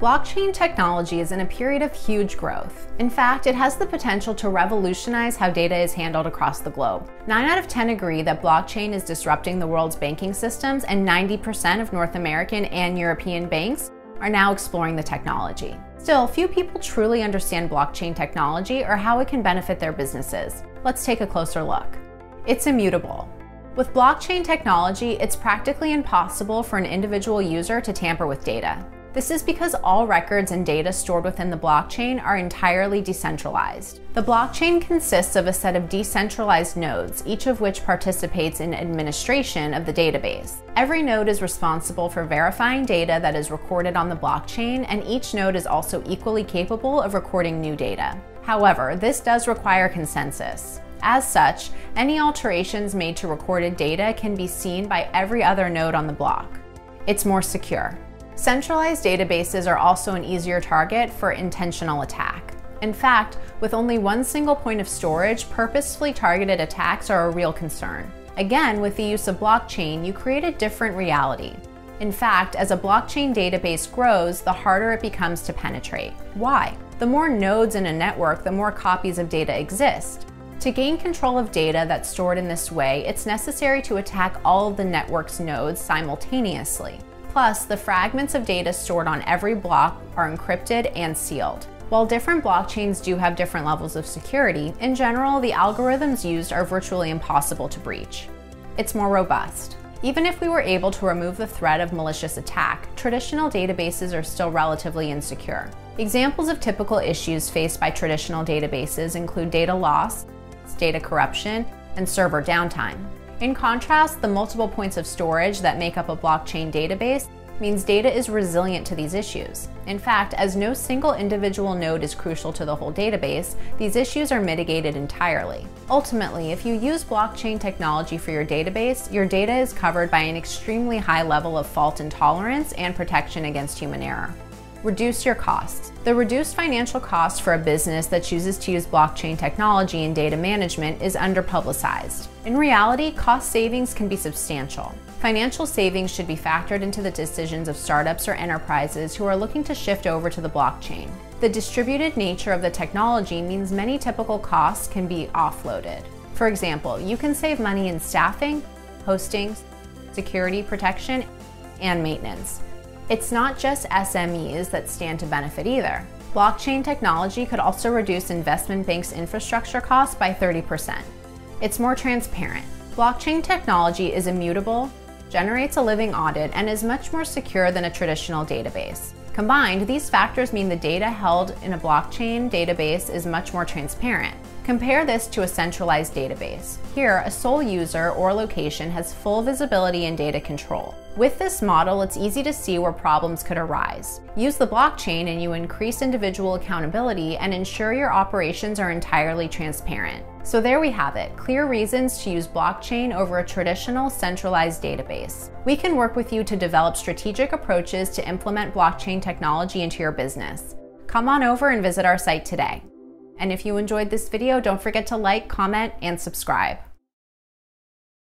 Blockchain technology is in a period of huge growth. In fact, it has the potential to revolutionize how data is handled across the globe. 9 out of 10 agree that blockchain is disrupting the world's banking systems, and 90% of North American and European banks are now exploring the technology. Still, few people truly understand blockchain technology or how it can benefit their businesses. Let's take a closer look. It's immutable. With blockchain technology, it's practically impossible for an individual user to tamper with data. This is because all records and data stored within the blockchain are entirely decentralized. The blockchain consists of a set of decentralized nodes, each of which participates in administration of the database. Every node is responsible for verifying data that is recorded on the blockchain, and each node is also equally capable of recording new data. However, this does require consensus. As such, any alterations made to recorded data can be seen by every other node on the block. It's more secure. Centralized databases are also an easier target for intentional attack. In fact, with only one single point of storage, purposefully targeted attacks are a real concern. Again, with the use of blockchain, you create a different reality. In fact, as a blockchain database grows, the harder it becomes to penetrate. Why? The more nodes in a network, the more copies of data exist. To gain control of data that's stored in this way, it's necessary to attack all of the network's nodes simultaneously. Plus, the fragments of data stored on every block are encrypted and sealed. While different blockchains do have different levels of security, in general, the algorithms used are virtually impossible to breach. It's more robust. Even if we were able to remove the threat of malicious attack, traditional databases are still relatively insecure. Examples of typical issues faced by traditional databases include data loss, data corruption, and server downtime. In contrast, the multiple points of storage that make up a blockchain database means data is resilient to these issues. In fact, as no single individual node is crucial to the whole database, these issues are mitigated entirely. Ultimately, if you use blockchain technology for your database, your data is covered by an extremely high level of fault intolerance and protection against human error. Reduce your costs. The reduced financial cost for a business that chooses to use blockchain technology in data management is underpublicized. In reality, cost savings can be substantial. Financial savings should be factored into the decisions of startups or enterprises who are looking to shift over to the blockchain. The distributed nature of the technology means many typical costs can be offloaded. For example, you can save money in staffing, hosting, security protection, and maintenance. It's not just SMEs that stand to benefit either. Blockchain technology could also reduce investment banks' infrastructure costs by 30%. It's more transparent. Blockchain technology is immutable, generates a living audit, and is much more secure than a traditional database. Combined, these factors mean the data held in a blockchain database is much more transparent. Compare this to a centralized database. Here, a sole user or location has full visibility and data control. With this model, it's easy to see where problems could arise. Use the blockchain and you increase individual accountability and ensure your operations are entirely transparent. So there we have it, clear reasons to use blockchain over a traditional centralized database. We can work with you to develop strategic approaches to implement blockchain technology into your business. Come on over and visit our site today. And if you enjoyed this video, don't forget to like, comment, and subscribe.